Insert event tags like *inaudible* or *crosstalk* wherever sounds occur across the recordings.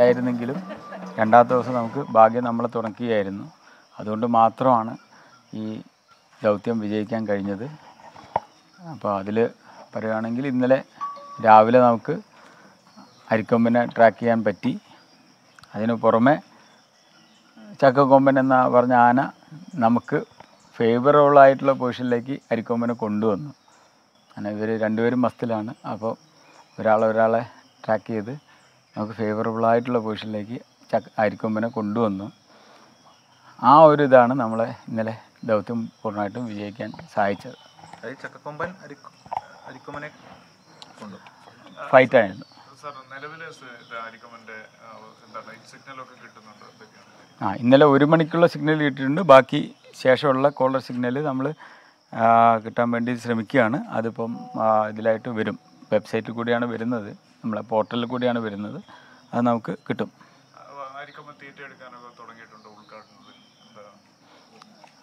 ആയിരുന്നെങ്കിലും രണ്ടാമത്തെ ദിവസം നമുക്ക് ഭാഗ്യം നമ്മളെ തുണക്കുകയായിരുന്നു അതുകൊണ്ട് മാത്രമാണ് ഈ ദൗത്യം വിജയിക്കാൻ കഴിഞ്ഞത്. അപ്പോൾ അതിൽ പറയുകയാണെങ്കിൽ ഇന്നലെ രാവിലെ നമുക്ക് അരിക്കൊമ്പിനെ ട്രാക്ക് ചെയ്യാൻ പറ്റി. അതിന് പുറമെ ചക്കക്കൊമ്പൻ എന്ന പറഞ്ഞ ആന നമുക്ക് ഫേവറബിൾ ആയിട്ടുള്ള പൊസിഷനിലേക്ക് അരിക്കൊമ്പനെ കൊണ്ടുവന്നു. അങ്ങനെ ഇവർ രണ്ടുപേരും മസ്തിലാണ്. അപ്പോൾ ഒരാളെ ഒരാളെ ട്രാക്ക് ചെയ്ത് നമുക്ക് ഫേവറബിൾ ആയിട്ടുള്ള പൊസിഷനിലേക്ക് ചക്ക അരിക്കൊമ്പനെ കൊണ്ടുവന്നു. ആ ഒരു ഇതാണ് നമ്മളെ ഇന്നലെ ദൗത്യം പൂർണമായിട്ടും വിജയിക്കാൻ സഹായിച്ചത് ചക്കക്കൊമ്പൻ അരിക്കൊമ്പനെ കിട്ടുന്നുണ്ട്? എന്തൊക്കെയാണ്? ആ ഇന്നലെ ഒരു മണിക്കുള്ള സിഗ്നൽ കിട്ടിയിട്ടുണ്ട്. ബാക്കി ശേഷമുള്ള കോളർ സിഗ്നൽ നമ്മൾ കിട്ടാൻ വേണ്ടി ശ്രമിക്കുകയാണ്. അതിപ്പം ഇതിലായിട്ട് വരും. വെബ്സൈറ്റിൽ കൂടിയാണ് വരുന്നത്. നമ്മളെ പോർട്ടലിൽ കൂടിയാണ് വരുന്നത്. അത് നമുക്ക് കിട്ടും.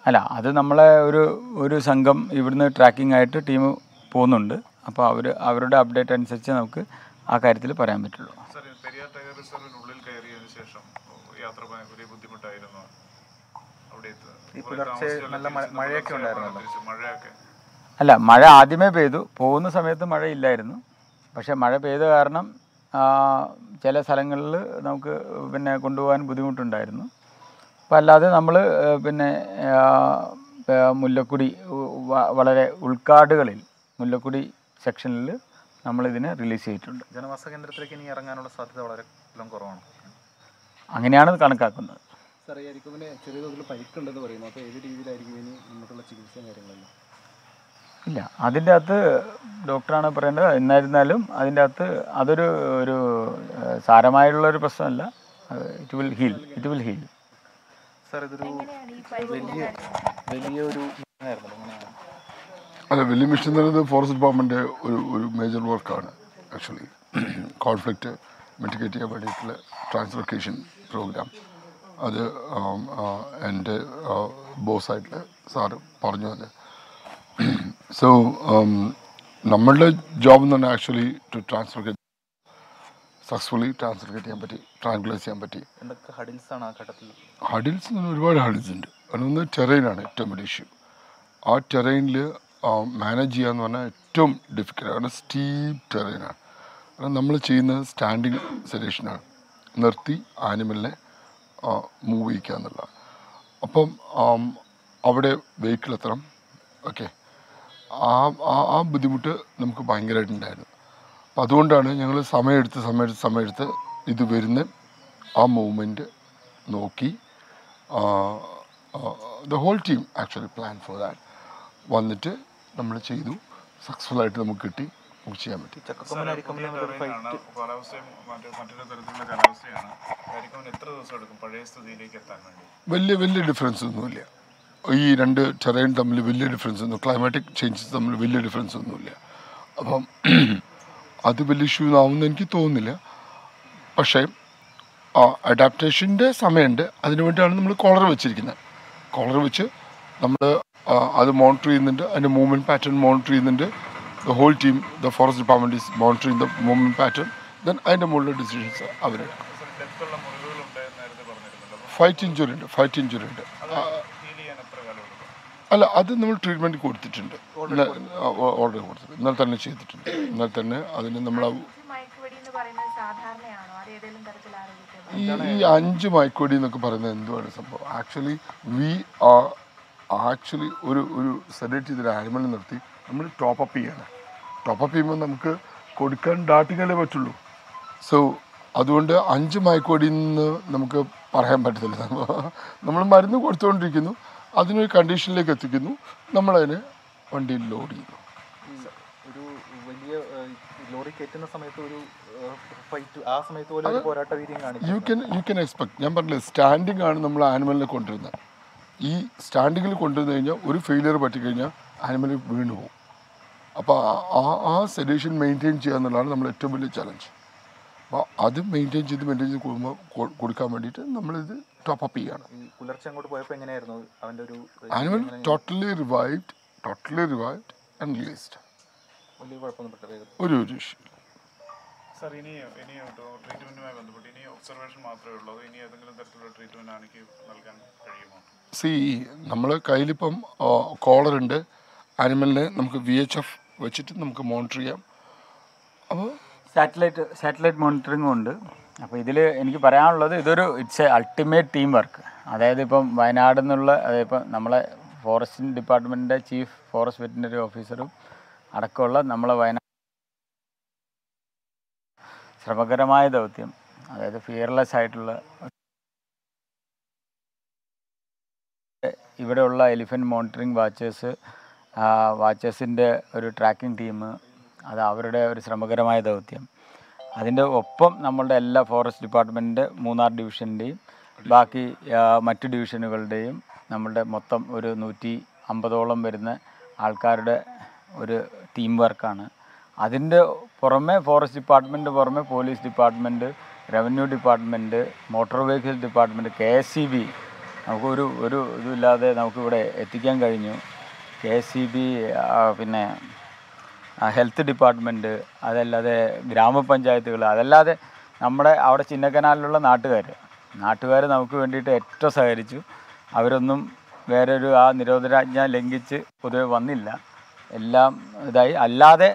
അല്ല അത് നമ്മളെ ഒരു ഒരു സംഘം ഇവിടുന്ന് ട്രാക്കിംഗ് ആയിട്ട് ടീം പോകുന്നുണ്ട്. അപ്പോൾ അവർ അവരുടെ അപ്ഡേറ്റ് അനുസരിച്ച് നമുക്ക് ആ കാര്യത്തിൽ പറയാൻ പറ്റുള്ളൂ. സാർ ഈ ടൈഗർ റിസർവിനുള്ളിൽ കയറിയതിനു ശേഷം യാത്ര ഭയ- ബുദ്ധിമുട്ടായിരുന്നു? അവിടെ എത്തുക ഈ നല്ല മഴയൊക്കെ ഉണ്ടായിരുന്നല്ലോ. അല്ല മഴ ആദ്യമേ പെയ്തു. പോകുന്ന സമയത്ത് മഴയില്ലായിരുന്നു. പക്ഷേ മഴ പെയ്ത കാരണം ചില സ്ഥലങ്ങളിൽ നമുക്ക് പിന്നെ കൊണ്ടുപോകാൻ ബുദ്ധിമുട്ടുണ്ടായിരുന്നു. അപ്പോൾ അല്ലാതെ നമ്മൾ പിന്നെ മുല്ലക്കുടി വളരെ ഉൾക്കാടുകളിൽ മുല്ലക്കുടി സെക്ഷനിൽ നമ്മളിതിനെ റിലീസ് ചെയ്തിട്ടുണ്ട്. ജനവാസ കേന്ദ്രത്തിലേക്ക് ഇനി ഇറങ്ങാനുള്ള സാധ്യത വളരെ കുറവാണ്. അങ്ങനെയാണ് കണക്കാക്കുന്നത്. ചെറിയ തോതിൽ പരിക്കുണ്ടെന്ന് പറയുന്നു. അപ്പോൾ ഏത് രീതിയിലായിരിക്കും ഇനി മുന്നോട്ടുള്ള ചികിത്സയും കാര്യങ്ങളെല്ലാം? ഇല്ല. അതിന്റെ അകത്ത് ഡോക്ടറാണ് പറയേണ്ടത്. എന്നിരുന്നാലും അതിന്റെ അകത്ത് അതൊരു ഒരു സാരമായുള്ള ഒരു പ്രശ്നമല്ല. It will heal. It will heal. Sir ഇതൊരു വലിയ അല്ല വലിയ മിഷൻ എന്ന് പറയുന്നത് ഫോറസ്റ്റ് ഡിപ്പാർട്ട്മെന്റ് ഒരു ഒരു മേജർ വർക്കാണ് ആക്ച്വലി. കോൺഫ്ലിക്റ്റ് മിറ്റിഗേറ്റ് ചെയ്യാൻ വേണ്ടിയിട്ടുള്ള ട്രാൻസ്ലൊക്കേഷൻ പ്രോഗ്രാം. അത് എന്റെ ബോസ് എന്റെ ബോസായിട്ടുള്ള സാറ് പറഞ്ഞു അത് സോ നമ്മളുടെ ജോബ് എന്ന് പറഞ്ഞാൽ actually to translocate successfully translate ചെയ്യാൻ പറ്റി ട്രാൻസ്ലേറ്റ് ചെയ്യാൻ പറ്റി. എന്തൊക്കെ ഹഡിൽസ് ആണ് ആ ഘട്ടത്തിൽ? ഹഡിൽസ് ഒരുപാട് ഹഡിൽസ് ഉണ്ട്. അതിലൊന്ന് ടെറൈനാണ് ഏറ്റവും വലിയ ഇഷ്യൂ ആ ടെറൈനിൽ മാനേജ് ചെയ്യുക എന്ന് പറഞ്ഞാൽ ഏറ്റവും ഡിഫിക്കൽട്ട് കാരണം സ്റ്റീപ്പ് ടെറൈനാണ് കാരണം നമ്മൾ ചെയ്യുന്നത് സ്റ്റാൻഡിങ് സെലേഷനാണ് നിർത്തി ആനിമലിനെ മൂവ് ചെയ്യിക്കുക എന്നുള്ളതാണ് അപ്പം അവിടെ വെഹിക്കിൾ എത്തണം. ഓക്കെ ആ ആ- ആ ബുദ്ധിമുട്ട് നമുക്ക് ഭയങ്കരമായിട്ടുണ്ടായിരുന്നു അപ്പം അതുകൊണ്ടാണ് ഞങ്ങൾ സമയമെടുത്ത് സമയമെടുത്ത് സമയമെടുത്ത് ഇത് വരുന്ന ആ മൂവ്മെന്റ് നോക്കി the whole team actually plan for that വന്നിട്ട് നമ്മൾ ചെയ്തു. സക്സസ്ഫുൾ ആയിട്ട് നമുക്ക് കിട്ടി. നമുക്ക് ചെയ്യാൻ പറ്റി. ചക്കക്കൊമ്പൻ അരിക്കൊമ്പനും തമ്മിലൊരു ടെറൈനാണ് ഫൈറ്റ് കാലാവസ്ഥയും മറ്റു തരത്തിലുള്ള കാലാവസ്ഥയാണ്. അരിക്കമ്മൻ എത്ര ദിവസം എടുക്കും പഴയ സ്ഥിതിയിലേക്ക് എത്താൻ വേണ്ടി? വലിയ വലിയ ഡിഫറൻസ് ഒന്നുമില്ല. ഈ രണ്ട് ടെറൈൻ തമ്മിൽ വലിയ ഡിഫറൻസ് ഒന്നും ക്ലൈമാറ്റിക് ചേഞ്ചസ് തമ്മിൽ വലിയ ഡിഫറൻസ് ഒന്നുമില്ല. അപ്പം *clears throat* അത് വലിയ ഇഷ്യൂ ആവുമെന്ന് എനിക്ക് തോന്നുന്നില്ല. പക്ഷേ അഡാപ്റ്റേഷന്റെ സമയമുണ്ട്. അതിനു വേണ്ടിയാണ് നമ്മൾ കോളർ വെച്ചിരിക്കുന്നത്. കോളർ വെച്ച് നമ്മൾ അത് മോണിറ്റർ ചെയ്യുന്നുണ്ട്. അതിന്റെ മൂവ്മെന്റ് പാറ്റേൺ മോണിറ്റർ ചെയ്യുന്നുണ്ട്. The whole team the forest department is monitoring the movement pattern then അതിന്റെ മുകളിലെ ഡിസിഷൻസ് അവരെടുക്കും. ഫൈറ്റ് ഇഞ്ചുറി ഉണ്ട് ഫൈറ്റ് ഇഞ്ചുറി ഉണ്ട് ആ, ഹീൽ ചെയ്യാൻ എത്ര കാലം എടുക്കും അല്ല അത് നമ്മൾ ട്രീറ്റ്മെന്റ് കൊടുത്തിട്ടുണ്ട്. ഓർഡർ കൊടുത്തിട്ടുണ്ട്. ഇന്നലെ തന്നെ ചെയ്തിട്ടുണ്ട്. ഇന്നലെ തന്നെ അതിന് നമ്മൾ ഈ അഞ്ച് മയക്കുവടി എന്നൊക്കെ പറയുന്നത് എന്തുവാണ് സംഭവം? ആക്ച്വലി വി ആർ ആക്ച്വലി ഒരു ഒരു സെഡേറ്റ് ചെയ്തൊരു ആനിമൽ നിർത്തി നമ്മൾ ടോപ്പ് അപ്പ് ചെയ്യണം. ടോപ്പ് അപ്പ് ചെയ്യുമ്പോൾ നമുക്ക് കൊടുക്കാൻ ഡാട്ടിങ്ങല്ലേ പറ്റുള്ളൂ. സോ അതുകൊണ്ട് അഞ്ച് മയക്കുവടിയിൽ നിന്ന് നമുക്ക് പറയാൻ പറ്റത്തില്ല. നമ്മൾ മരുന്ന് കൊടുത്തുകൊണ്ടിരിക്കുന്നു. അതിനൊരു കണ്ടീഷനിലേക്ക് എത്തിക്കുന്നു. നമ്മളതിനെ വണ്ടിയിൽ ലോഡ് ചെയ്യുന്നു ഒരു വലിയ ലോറി കയറ്റുന്ന സമയത്ത് ഒരു you can you can expect ഞാൻ പറഞ്ഞില്ലേ സ്റ്റാൻഡിങ് ആണ് നമ്മൾ ആനിമലിനെ കൊണ്ടുവരുന്നത്. ഈ സ്റ്റാൻഡിങ്ങിൽ കൊണ്ടുവന്നു കഴിഞ്ഞാൽ ഒരു ഫെയിലിയർ പറ്റിക്കഴിഞ്ഞാൽ ആനിമൽ വീണു പോകും. അപ്പോൾ ആ ആ സെഡ്യൂഷൻ മെയിന്റെയിൻ ചെയ്യുക എന്നുള്ളതാണ് നമ്മൾ ഏറ്റവും വലിയ ചലഞ്ച് അപ്പോൾ അത് മെയിന്റെയിൻ ചെയ്ത് മെയിന്റെയിൻ ചെയ്ത് കൊടുക്കാൻ വേണ്ടിയിട്ട് നമ്മളിത് ടോപ്പ് അപ്പ് ചെയ്യുകയാണ് ഈ പുലർച്ചെ അങ്ങോട്ട് പോയപ്പോൾ എങ്ങനെയായിരുന്നു അവന്റെ ഒരു animal totally revived totally revived and released വലിയ കുഴപ്പമൊന്നും ഒരു ഒരു ഇഷ്യൂ സാർ ഇനി ഇനി ട്രീറ്റ്മെന്റുമായി ബന്ധപ്പെട്ട് ഇനി ഒബ്സർവേഷൻ മാത്രമേ ഉള്ളൂ. അതോ ഇനി ഏതെങ്കിലും തരത്തിലുള്ള ട്രീറ്റ്മെന്റ് നൽകാൻ കഴിയുമോ? സി നമ്മൾ കയ്യിലിപ്പം കോളറുണ്ട് ആനിമലിനെ നമുക്ക് വി എച്ച് എഫ് വെച്ചിട്ട് നമുക്ക് മോണിറ്റർ ചെയ്യാം. അപ്പോൾ സാറ്റലൈറ്റ് സാറ്റലൈറ്റ് മോണിറ്ററിംഗും ഉണ്ട്. അപ്പോൾ ഇതിൽ എനിക്ക് പറയാനുള്ളത് ഇതൊരു it's a ultimate team work അതായത് ഇപ്പം വയനാട് എന്നുള്ള അതായത് ഇപ്പം നമ്മളെ ഫോറസ്റ്റ് ഡിപ്പാർട്ട്മെന്റിന്റെ ചീഫ് ഫോറസ്റ്റ് വെറ്റിനറി ഓഫീസറും അടക്കമുള്ള നമ്മളെ വയനാട് ശ്രമകരമായ ദൗത്യം അതായത് ഫിയർലെസ് ആയിട്ടുള്ള ഇവിടെയുള്ള എലിഫന്റ് മോണിറ്ററിംഗ് വാച്ചേഴ്സ് വാച്ചേഴ്സിന്റെ ഒരു ട്രാക്കിംഗ് ടീം അത് അവരുടെ ഒരു ശ്രമകരമായ ദൗത്യം. അതിന്റെ ഒപ്പം നമ്മളുടെ എല്ലാ ഫോറസ്റ്റ് ഡിപ്പാർട്ട്മെന്റിന്റെ മൂന്നാർ ഡിവിഷന്റെയും ബാക്കി മറ്റു ഡിവിഷനുകളുടെയും നമ്മളുടെ മൊത്തം ഒരു നൂറ്റി അമ്പതോളം വരുന്ന ആൾക്കാരുടെ ഒരു ടീം വർക്കാണ് അതിന്റെ പുറമെ ഫോറസ്റ്റ് ഡിപ്പാർട്ട്മെന്റ് പുറമെ police department revenue department motor vehicle department K S C B നമുക്കൊരു ഒരു ഇതുമില്ലാതെ നമുക്കിവിടെ എത്തിക്കാൻ കഴിഞ്ഞു. കെ എസ് സി ബി പിന്നെ ഹെൽത്ത് ഡിപ്പാർട്ട്മെന്റ് അതല്ലാതെ ഗ്രാമപഞ്ചായത്തുകൾ അതല്ലാതെ നമ്മുടെ അവിടെ ചിന്നക്കനാലിലുള്ള നാട്ടുകാർ നാട്ടുകാർ നമുക്ക് വേണ്ടിയിട്ട് ഏറ്റവും സഹകരിച്ചു. അവരൊന്നും വേറൊരു ആ നിരോധനാജ്ഞ ലംഘിച്ച് പൊതുവെ വന്നില്ല. എല്ലാം ഇതായി. അല്ലാതെ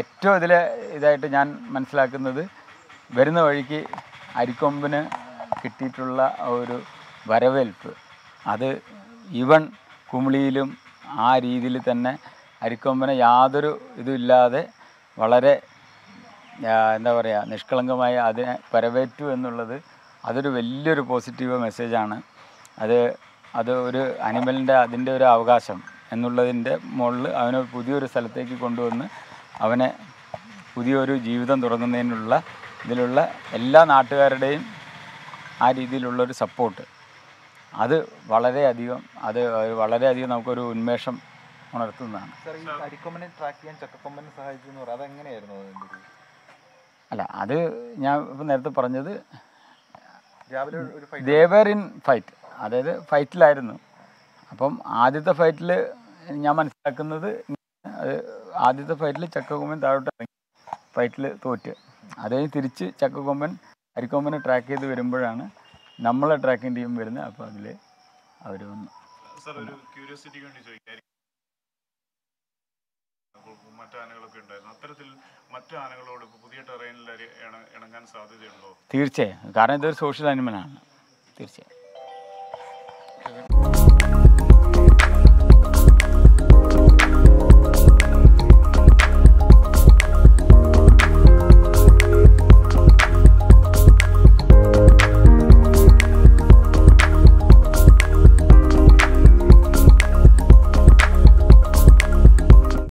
ഏറ്റവും ഇതിൽ ഇതായിട്ട് ഞാൻ മനസ്സിലാക്കുന്നത് വരുന്ന വഴിക്ക് അരിക്കൊമ്പിന് കിട്ടിയിട്ടുള്ള ഒരു വരവേൽപ്പ്. അത് ഇവൺ കുമിളിയിലും ആ രീതിയിൽ തന്നെ അരിക്കൊമ്പനെ യാതൊരു ഇതുമില്ലാതെ വളരെ എന്താ പറയുക നിഷ്കളങ്കമായി അതിനെ വരവേറ്റു എന്നുള്ളത് അതൊരു വലിയൊരു പോസിറ്റീവ് മെസ്സേജാണ് അത് അത് ഒരു അനിമലിന്റെ അതിന്റെ ഒരു അവകാശം എന്നുള്ളതിന്റെ മുകളിൽ അവനെ പുതിയൊരു സ്ഥലത്തേക്ക് കൊണ്ടുവന്ന് അവനെ പുതിയൊരു ജീവിതം തുടങ്ങുന്നതിനുള്ള ഇതിലുള്ള എല്ലാ നാട്ടുകാരുടെയും ആ രീതിയിലുള്ളൊരു സപ്പോർട്ട് അത് വളരെയധികം അത് വളരെയധികം നമുക്കൊരു ഉന്മേഷം ഉണർത്തുന്നതാണ്. അരിക്കൊമ്പനെ ട്രാക്ക് ചെയ്യാൻ ചക്കക്കൊമ്പനെ സഹായിച്ചു എന്ന് പറയാം അതെങ്ങനെയായിരുന്നു അല്ല അത് ഞാൻ ഇപ്പം നേരത്തെ പറഞ്ഞത് ദേവർ ഇൻ ഫൈറ്റ് അതായത് ഫൈറ്റിലായിരുന്നു അപ്പം ആദ്യത്തെ ഫൈറ്റിൽ ഞാൻ മനസ്സിലാക്കുന്നത് ആദ്യത്തെ ഫൈറ്റിൽ ചക്കക്കൊമ്പൻ താഴോട്ട് ഇറങ്ങി ഫൈറ്റിൽ തോറ്റ്. അത് കഴിഞ്ഞ് തിരിച്ച് ചക്കക്കൊമ്പൻ അരിക്കൊമ്പനെ ട്രാക്ക് ചെയ്ത് വരുമ്പോഴാണ് നമ്മളെ ട്രാക്കിംഗ് ടീം വരുന്നത്. അപ്പോൾ അതിൽ അവർ വന്നു മറ്റാനകളൊക്കെ ഉണ്ടായിരുന്നു. അത്തരത്തിൽ മറ്റാനകളോട് പുതിയ ടെറൈനിൽ ഇണങ്ങാൻ സാധ്യതയുണ്ടോ? തീർച്ചയായും. കാരണം ഇതൊരു സോഷ്യൽ അനിമലാണ് തീർച്ചയായും.